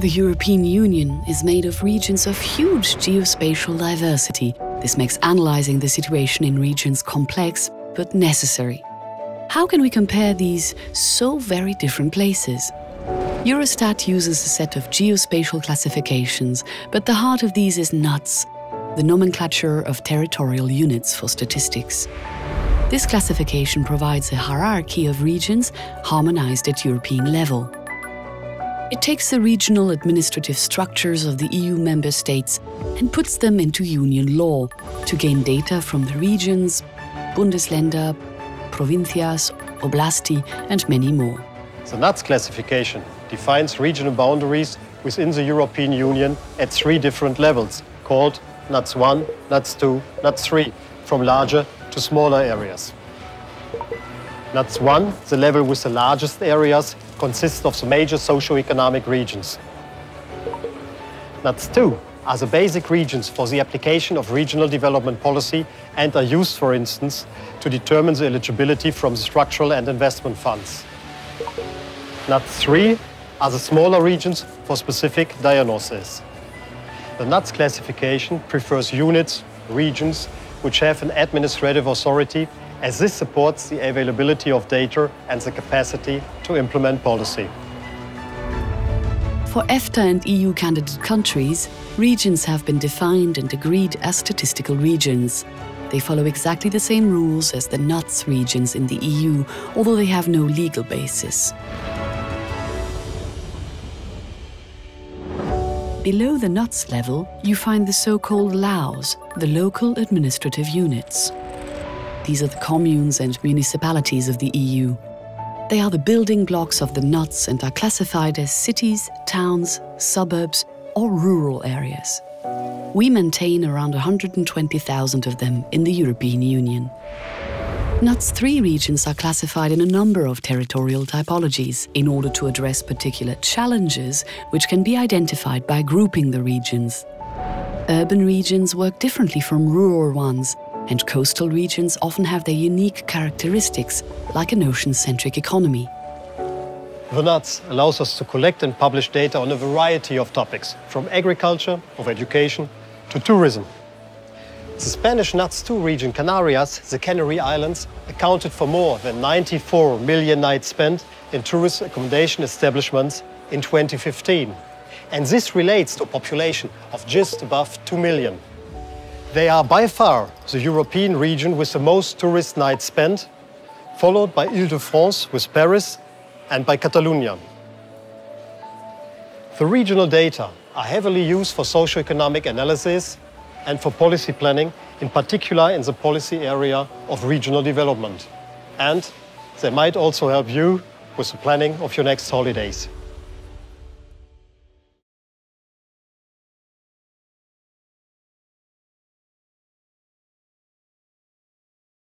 The European Union is made of regions of huge geospatial diversity. This makes analyzing the situation in regions complex but necessary. How can we compare these so very different places? Eurostat uses a set of geospatial classifications, but the heart of these is NUTS, the nomenclature of territorial units for statistics. This classification provides a hierarchy of regions harmonized at European level. It takes the regional administrative structures of the EU member states and puts them into union law to gain data from the regions, Bundesländer, provincias, oblasti, and many more. The NUTS classification defines regional boundaries within the European Union at three different levels, called NUTS 1, NUTS 2, NUTS 3, from larger to smaller areas. NUTS 1, the level with the largest areas, consists of the major socio-economic regions. NUTS 2 are the basic regions for the application of regional development policy and are used, for instance, to determine the eligibility from the structural and investment funds. NUTS 3 are the smaller regions for specific diagnoses. The NUTS classification prefers units, regions, which have an administrative authority, as this supports the availability of data and the capacity to implement policy. For EFTA and EU candidate countries, regions have been defined and agreed as statistical regions. They follow exactly the same rules as the NUTS regions in the EU, although they have no legal basis. Below the NUTS level, you find the so-called LAUs, the local administrative units. These are the communes and municipalities of the EU. They are the building blocks of the NUTS and are classified as cities, towns, suburbs, or rural areas. We maintain around 120,000 of them in the European Union. NUTS 3 regions are classified in a number of territorial typologies in order to address particular challenges which can be identified by grouping the regions. Urban regions work differently from rural ones and coastal regions often have their unique characteristics, like an ocean-centric economy. The NUTS allows us to collect and publish data on a variety of topics, from agriculture, of education, to tourism. The Spanish NUTS 2 region, Canarias, the Canary Islands, accounted for more than 94 million nights spent in tourist accommodation establishments in 2015. And this relates to a population of just above 2 million. They are by far the European region with the most tourist nights spent, followed by Ile-de-France with Paris and by Catalonia. The regional data are heavily used for socio-economic analysis and for policy planning, in particular in the policy area of regional development. And they might also help you with the planning of your next holidays.